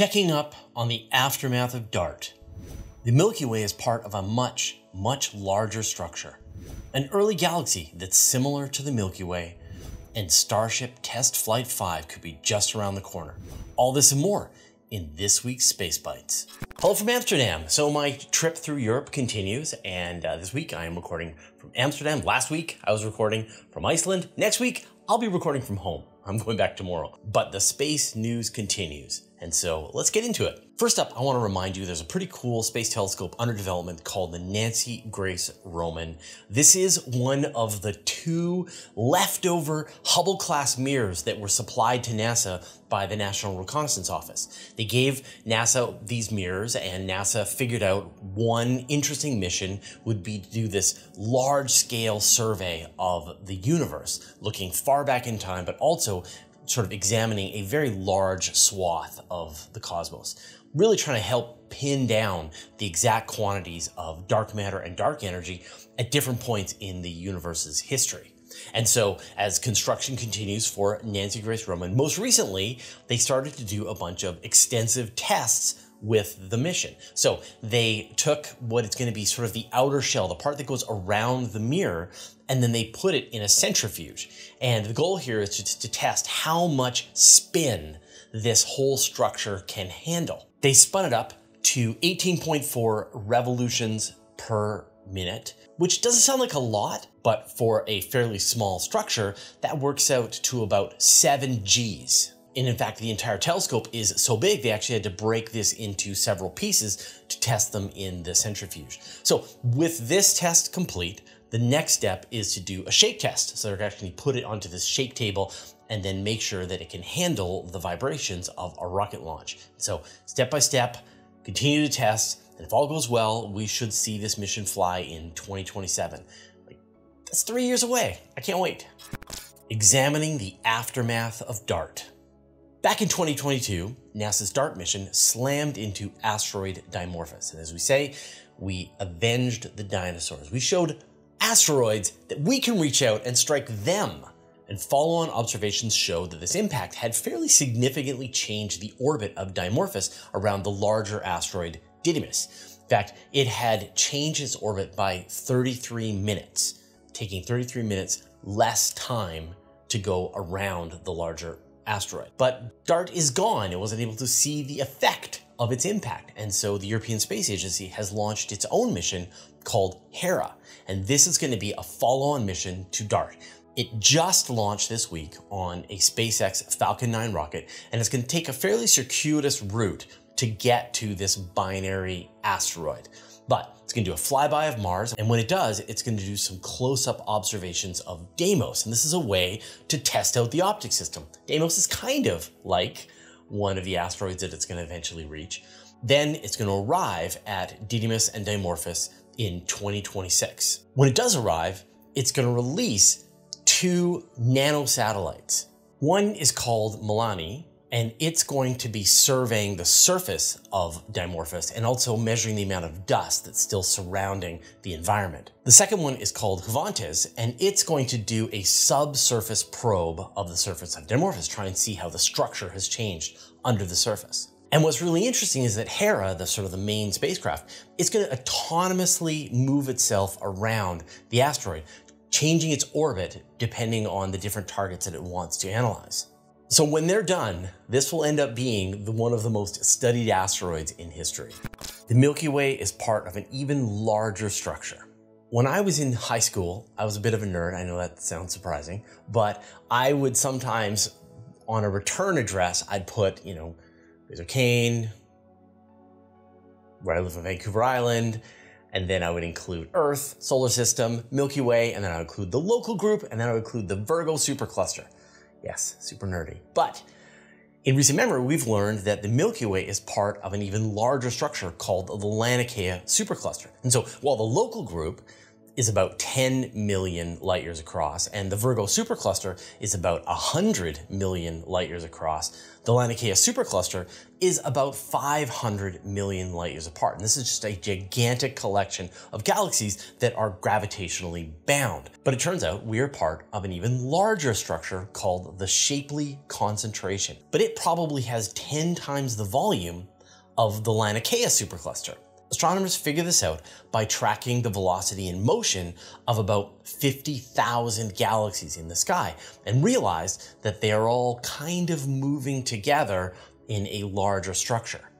Checking up on the aftermath of DART. The Milky Way is part of a much, much larger structure. An early galaxy that's similar to the Milky Way, and Starship Test Flight 5 could be just around the corner. All this and more in this week's Space Bites. Hello from Amsterdam. So my trip through Europe continues, and uh, this week I am recording from Amsterdam. Last week I was recording from Iceland. Next week I'll be recording from home. I'm going back tomorrow. But the space news continues. And so let's get into it. First up, I want to remind you there's a pretty cool space telescope under development called the Nancy Grace Roman. This is one of the two leftover Hubble class mirrors that were supplied to NASA by the National Reconnaissance Office. They gave NASA these mirrors and NASA figured out one interesting mission would be to do this large scale survey of the universe, looking far back in time, but also sort of examining a very large swath of the cosmos, really trying to help pin down the exact quantities of dark matter and dark energy at different points in the universe's history. And so, as construction continues for Nancy Grace Roman, most recently, they started to do a bunch of extensive tests with the mission. So they took what it's going to be sort of the outer shell, the part that goes around the mirror, and then they put it in a centrifuge. And the goal here is to, to test how much spin this whole structure can handle. They spun it up to 18.4 revolutions per minute, which doesn't sound like a lot, but for a fairly small structure, that works out to about 7 Gs. And in fact, the entire telescope is so big, they actually had to break this into several pieces to test them in the centrifuge. So with this test complete, the next step is to do a shake test. So they're actually put it onto this shake table and then make sure that it can handle the vibrations of a rocket launch. So step by step, continue to test, and if all goes well, we should see this mission fly in 2027. That's three years away. I can't wait. Examining the aftermath of DART. Back in 2022, NASA's DART mission slammed into asteroid Dimorphos. And as we say, we avenged the dinosaurs. We showed asteroids that we can reach out and strike them. And follow-on observations showed that this impact had fairly significantly changed the orbit of Dimorphos around the larger asteroid Didymos. In fact, it had changed its orbit by 33 minutes, taking 33 minutes less time to go around the larger asteroid. But DART is gone. It wasn't able to see the effect of its impact. And so the European Space Agency has launched its own mission called Hera. And this is going to be a follow-on mission to DART. It just launched this week on a SpaceX Falcon 9 rocket, and it's going to take a fairly circuitous route to get to this binary asteroid. But it's going to do a flyby of Mars, and when it does, it's going to do some close-up observations of Deimos, and this is a way to test out the optic system. Deimos is kind of like one of the asteroids that it's going to eventually reach. Then it's going to arrive at Didymos and Dimorphos in 2026. When it does arrive, it's going to release two nanosatellites. One is called Milani, and it's going to be surveying the surface of Dimorphos and also measuring the amount of dust that's still surrounding the environment. The second one is called Juventas, and it's going to do a subsurface probe of the surface of Dimorphos, try and see how the structure has changed under the surface. And what's really interesting is that Hera, the sort of the main spacecraft, is going to autonomously move itself around the asteroid, changing its orbit depending on the different targets that it wants to analyze. So when they're done, this will end up being the, one of the most studied asteroids in history. The Milky Way is part of an even larger structure. When I was in high school, I was a bit of a nerd. I know that sounds surprising, but I would sometimes, on a return address, I'd put, you know, Fraser Cain, where I live on Vancouver Island, and then I would include Earth, solar system, Milky Way, and then I would include the local group, and then I would include the Virgo supercluster. Yes, super nerdy. But in recent memory, we've learned that the Milky Way is part of an even larger structure called the Laniakea supercluster. And so while the local group is about 10 million light years across, and the Virgo supercluster is about 100 million light years across. The Laniakea supercluster is about 500 million light years apart. And this is just a gigantic collection of galaxies that are gravitationally bound. But it turns out we are part of an even larger structure called the Shapley concentration. But it probably has 10 times the volume of the Laniakea supercluster. Astronomers figure this out by tracking the velocity and motion of about 50,000 galaxies in the sky and realized that they are all kind of moving together in a larger structure.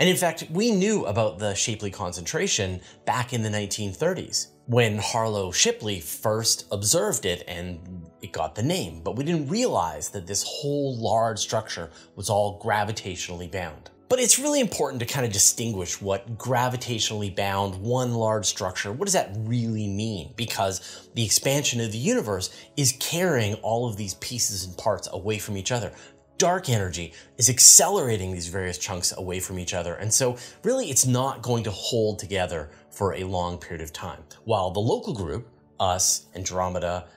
And in fact, we knew about the Shapley concentration back in the 1930s when Harlow Shapley first observed it and it got the name, but we didn't realize that this whole large structure was all gravitationally bound. But it's really important to kind of distinguish what gravitationally bound one large structure, what does that really mean? Because the expansion of the universe is carrying all of these pieces and parts away from each other. Dark energy is accelerating these various chunks away from each other. And so really it's not going to hold together for a long period of time. While the local group, us, Andromeda,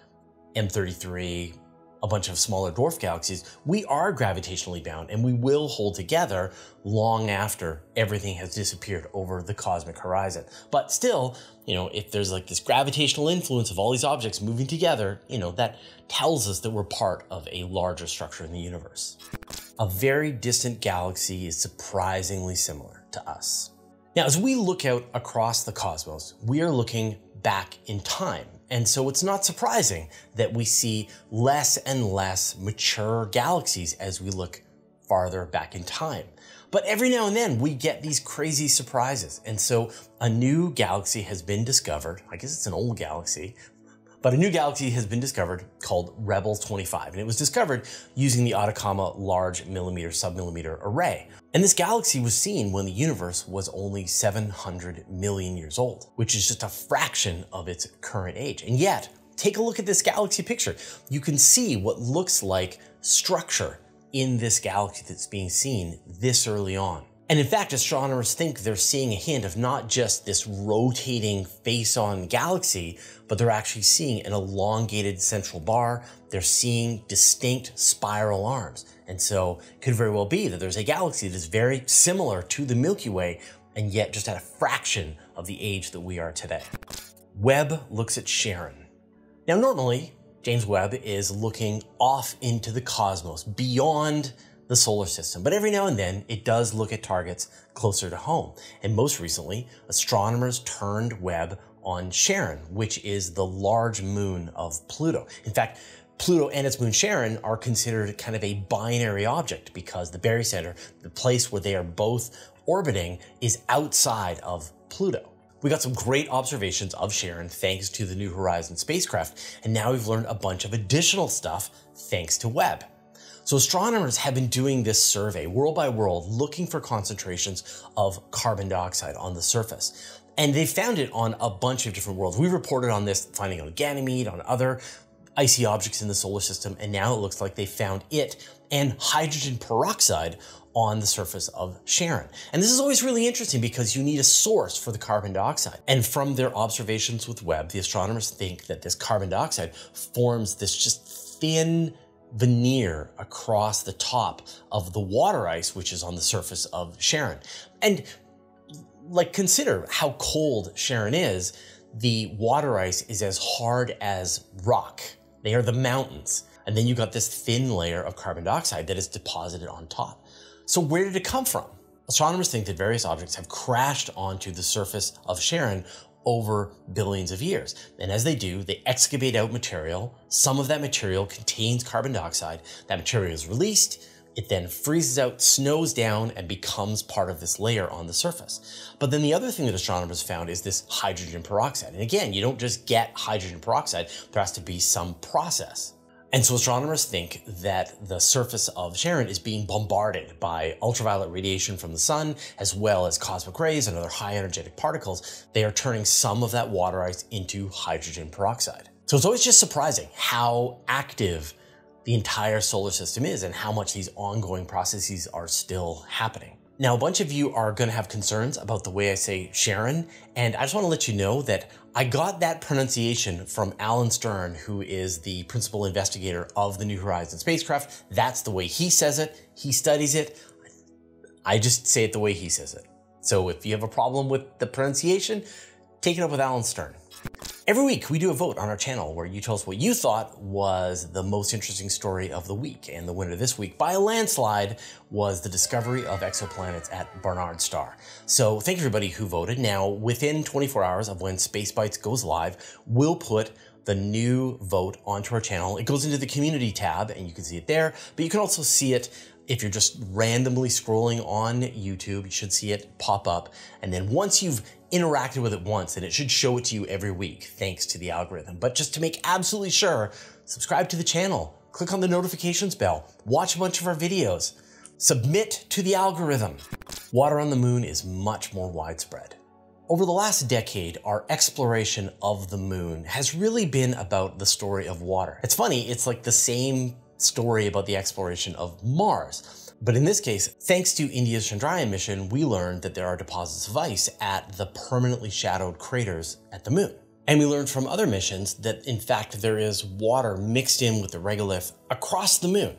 M33, a bunch of smaller dwarf galaxies, we are gravitationally bound and we will hold together long after everything has disappeared over the cosmic horizon. But still, you know, if there's like this gravitational influence of all these objects moving together, you know, that tells us that we're part of a larger structure in the universe. A very distant galaxy is surprisingly similar to us. Now, as we look out across the cosmos, we are looking back in time and so it's not surprising that we see less and less mature galaxies as we look farther back in time. But every now and then we get these crazy surprises. And so a new galaxy has been discovered. I guess it's an old galaxy, but a new galaxy has been discovered called Rebel 25, and it was discovered using the Atacama Large Millimeter Submillimeter Array. And this galaxy was seen when the universe was only 700 million years old, which is just a fraction of its current age. And yet, take a look at this galaxy picture. You can see what looks like structure in this galaxy that's being seen this early on. And in fact, astronomers think they're seeing a hint of not just this rotating face-on galaxy, but they're actually seeing an elongated central bar. They're seeing distinct spiral arms. And so it could very well be that there's a galaxy that is very similar to the Milky Way, and yet just at a fraction of the age that we are today. Webb looks at Charon. Now, normally, James Webb is looking off into the cosmos, beyond the solar system, but every now and then it does look at targets closer to home. And most recently, astronomers turned Webb on Charon, which is the large moon of Pluto. In fact, Pluto and its moon Charon are considered kind of a binary object because the barycenter, the place where they are both orbiting, is outside of Pluto. We got some great observations of Charon thanks to the New Horizons spacecraft, and now we've learned a bunch of additional stuff thanks to Webb. So astronomers have been doing this survey world by world looking for concentrations of carbon dioxide on the surface. And they found it on a bunch of different worlds. We reported on this finding on Ganymede, on other icy objects in the solar system, and now it looks like they found it and hydrogen peroxide on the surface of Charon. And this is always really interesting because you need a source for the carbon dioxide. And from their observations with Webb, the astronomers think that this carbon dioxide forms this just thin veneer across the top of the water ice, which is on the surface of Charon. And like consider how cold Charon is. The water ice is as hard as rock. They are the mountains. And then you got this thin layer of carbon dioxide that is deposited on top. So where did it come from? Astronomers think that various objects have crashed onto the surface of Charon over billions of years. And as they do, they excavate out material. Some of that material contains carbon dioxide. That material is released. It then freezes out, snows down, and becomes part of this layer on the surface. But then the other thing that astronomers found is this hydrogen peroxide. And again, you don't just get hydrogen peroxide, there has to be some process. And so astronomers think that the surface of Charon is being bombarded by ultraviolet radiation from the sun, as well as cosmic rays and other high energetic particles. They are turning some of that water ice into hydrogen peroxide. So it's always just surprising how active the entire solar system is and how much these ongoing processes are still happening. Now, a bunch of you are going to have concerns about the way I say Charon, and I just want to let you know that I got that pronunciation from Alan Stern, who is the principal investigator of the New Horizons spacecraft. That's the way he says it. He studies it. I just say it the way he says it. So if you have a problem with the pronunciation, take it up with Alan Stern. Every week, we do a vote on our channel where you tell us what you thought was the most interesting story of the week. And the winner this week, by a landslide, was the discovery of exoplanets at Barnard Star. So thank everybody who voted. Now, within 24 hours of when Space Bites goes live, we'll put the new vote onto our channel. It goes into the community tab and you can see it there, but you can also see it if you're just randomly scrolling on YouTube, you should see it pop up. And then once you've interacted with it once, and it should show it to you every week, thanks to the algorithm. But just to make absolutely sure, subscribe to the channel, click on the notifications bell, watch a bunch of our videos, submit to the algorithm. Water on the moon is much more widespread. Over the last decade, our exploration of the moon has really been about the story of water. It's funny, it's like the same story about the exploration of Mars. But in this case, thanks to India's Chandrayaan mission, we learned that there are deposits of ice at the permanently shadowed craters at the moon. And we learned from other missions that in fact there is water mixed in with the regolith across the moon.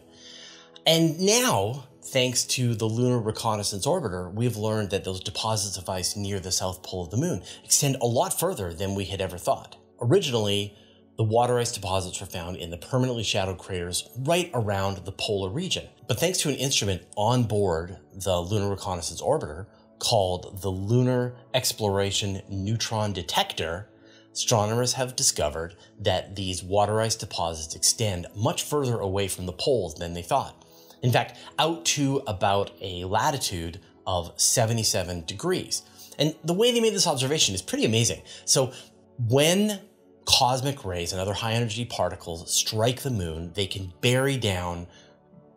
And now, thanks to the Lunar Reconnaissance Orbiter, we've learned that those deposits of ice near the south pole of the moon extend a lot further than we had ever thought. Originally, the water ice deposits were found in the permanently shadowed craters right around the polar region. But thanks to an instrument on board the Lunar Reconnaissance Orbiter called the Lunar Exploration Neutron Detector, astronomers have discovered that these water ice deposits extend much further away from the poles than they thought. In fact, out to about a latitude of 77 degrees. And the way they made this observation is pretty amazing. So when cosmic rays and other high energy particles strike the moon, they can bury down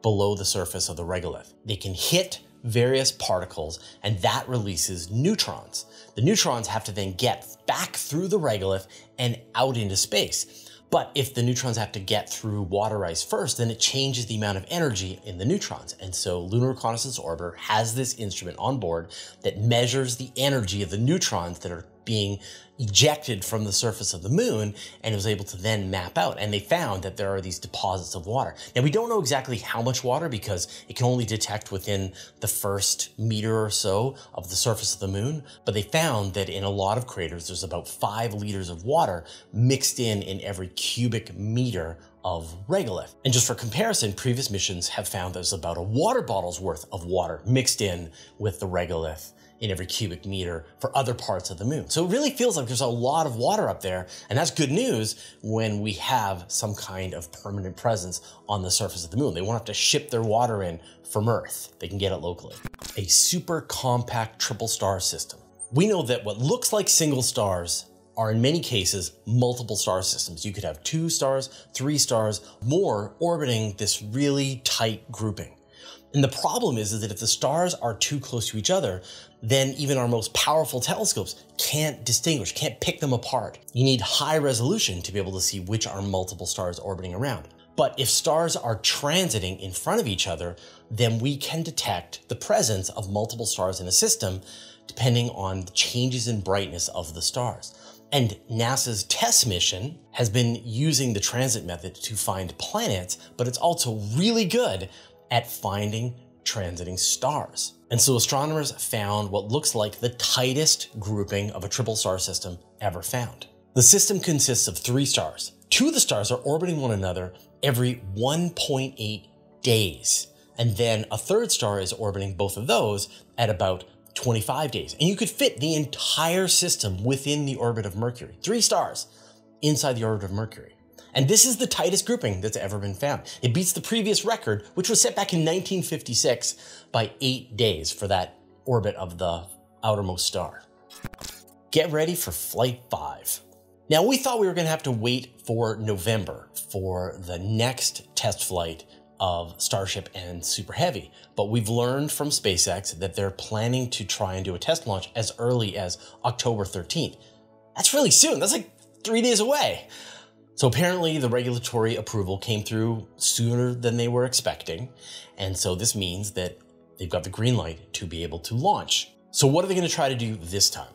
below the surface of the regolith. They can hit various particles and that releases neutrons. The neutrons have to then get back through the regolith and out into space. But if the neutrons have to get through water ice first, then it changes the amount of energy in the neutrons. And so Lunar Reconnaissance Orbiter has this instrument on board that measures the energy of the neutrons that are being ejected from the surface of the moon and was able to then map out. And they found that there are these deposits of water. Now, we don't know exactly how much water because it can only detect within the first meter or so of the surface of the moon. But they found that in a lot of craters, there's about five liters of water mixed in in every cubic meter of regolith. And just for comparison, previous missions have found there's about a water bottle's worth of water mixed in with the regolith in every cubic meter for other parts of the moon. So it really feels like there's a lot of water up there, and that's good news when we have some kind of permanent presence on the surface of the moon. They won't have to ship their water in from Earth. They can get it locally. A super compact triple star system. We know that what looks like single stars are in many cases multiple star systems. You could have two stars, three stars, more orbiting this really tight grouping. And the problem is, is that if the stars are too close to each other, then even our most powerful telescopes can't distinguish, can't pick them apart. You need high resolution to be able to see which are multiple stars orbiting around. But if stars are transiting in front of each other, then we can detect the presence of multiple stars in a system depending on the changes in brightness of the stars. And NASA's TESS mission has been using the transit method to find planets, but it's also really good at finding transiting stars. And so astronomers found what looks like the tightest grouping of a triple star system ever found. The system consists of three stars. Two of the stars are orbiting one another every 1.8 days. And then a third star is orbiting both of those at about 25 days. And you could fit the entire system within the orbit of Mercury. Three stars inside the orbit of Mercury. And this is the tightest grouping that's ever been found. It beats the previous record, which was set back in 1956 by eight days for that orbit of the outermost star. Get ready for Flight 5. Now, we thought we were going to have to wait for November for the next test flight of Starship and Super Heavy, but we've learned from SpaceX that they're planning to try and do a test launch as early as October 13th. That's really soon. That's like three days away. So apparently the regulatory approval came through sooner than they were expecting. And so this means that they've got the green light to be able to launch. So, what are they going to try to do this time?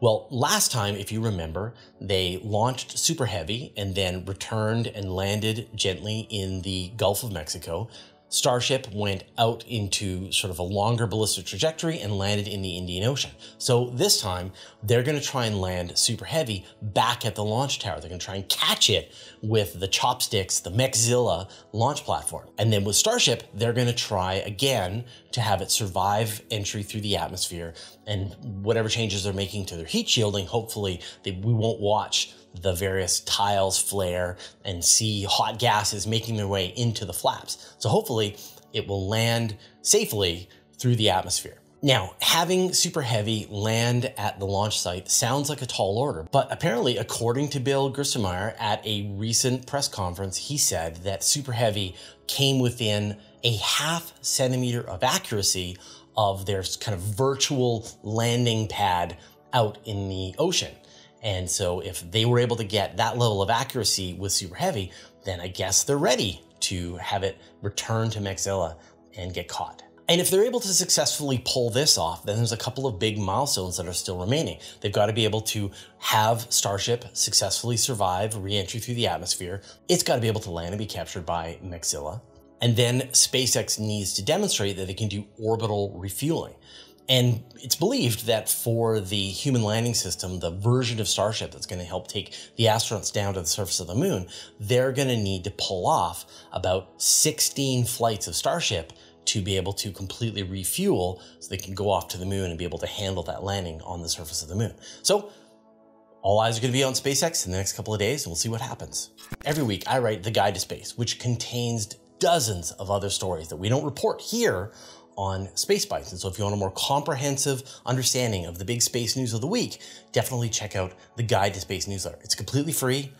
Well, last time, if you remember, they launched Super Heavy and then returned and landed gently in the Gulf of Mexico. Starship went out into sort of a longer ballistic trajectory and landed in the Indian Ocean. So this time, they're going to try and land Super Heavy back at the launch tower. They're going to try and catch it with the chopsticks, the Mechzilla launch platform. And then with Starship, they're going to try again to have it survive entry through the atmosphere and whatever changes they're making to their heat shielding, hopefully they, we won't watch the various tiles flare and see hot gases making their way into the flaps. So hopefully it will land safely through the atmosphere. Now, having Super Heavy land at the launch site sounds like a tall order, but apparently, according to Bill Gerstenmaier at a recent press conference, he said that Super Heavy came within a half centimeter of accuracy of their kind of virtual landing pad out in the ocean. And so if they were able to get that level of accuracy with Super Heavy, then I guess they're ready to have it return to Mechzilla and get caught. And if they're able to successfully pull this off, then there's a couple of big milestones that are still remaining. They've got to be able to have Starship successfully survive re-entry through the atmosphere. It's got to be able to land and be captured by Mechzilla. And then SpaceX needs to demonstrate that they can do orbital refueling. And it's believed that for the human landing system, the version of Starship that's going to help take the astronauts down to the surface of the moon, they're going to need to pull off about 16 flights of Starship to be able to completely refuel so they can go off to the moon and be able to handle that landing on the surface of the moon. So all eyes are going to be on SpaceX in the next couple of days, and we'll see what happens. Every week, I write The Guide to Space, which contains dozens of other stories that we don't report here on Space Bites. And so if you want a more comprehensive understanding of the big space news of the week, definitely check out the Guide to Space newsletter. It's completely free.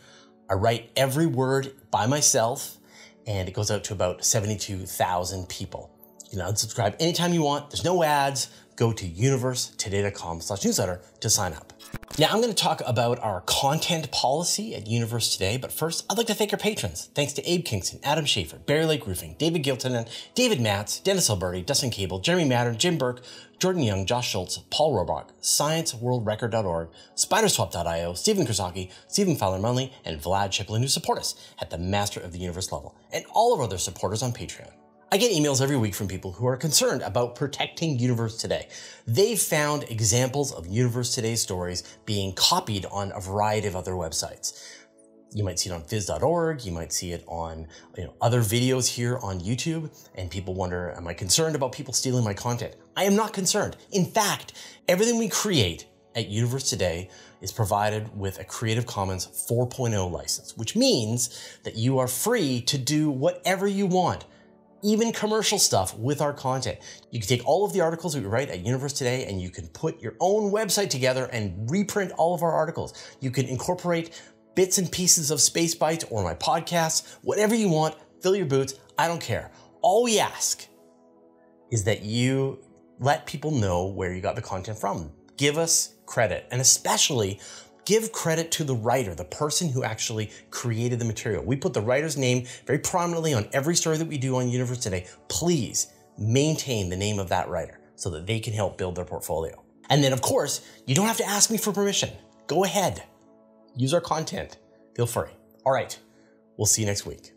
I write every word by myself and it goes out to about 72,000 people. You can unsubscribe anytime you want. There's no ads. Go to universetoday.com slash newsletter to sign up. Now I'm going to talk about our content policy at Universe Today, but first I'd like to thank our patrons. Thanks to Abe Kingston, Adam Schaefer, Barry Lake Roofing, David Gilton, and David Matz, Dennis Alberti, Dustin Cable, Jeremy Matter, Jim Burke, Jordan Young, Josh Schultz, Paul Rohrbach, ScienceWorldRecord.org, SpiderSwap.io, Stephen Krasaki, Stephen Fowler Munley, and Vlad Chiplin who support us at the Master of the Universe level, and all of our other supporters on Patreon. I get emails every week from people who are concerned about protecting Universe Today. They've found examples of Universe Today stories being copied on a variety of other websites. You might see it on phys.org, you might see it on you know, other videos here on YouTube, and people wonder, am I concerned about people stealing my content? I am not concerned. In fact, everything we create at Universe Today is provided with a Creative Commons 4.0 license, which means that you are free to do whatever you want even commercial stuff with our content. You can take all of the articles we write at Universe Today and you can put your own website together and reprint all of our articles. You can incorporate bits and pieces of Space Bites or my podcasts, whatever you want, fill your boots. I don't care. All we ask is that you let people know where you got the content from. Give us credit, and especially give credit to the writer, the person who actually created the material. We put the writer's name very prominently on every story that we do on Universe Today. Please maintain the name of that writer so that they can help build their portfolio. And then, of course, you don't have to ask me for permission. Go ahead, use our content. Feel free. All right, we'll see you next week.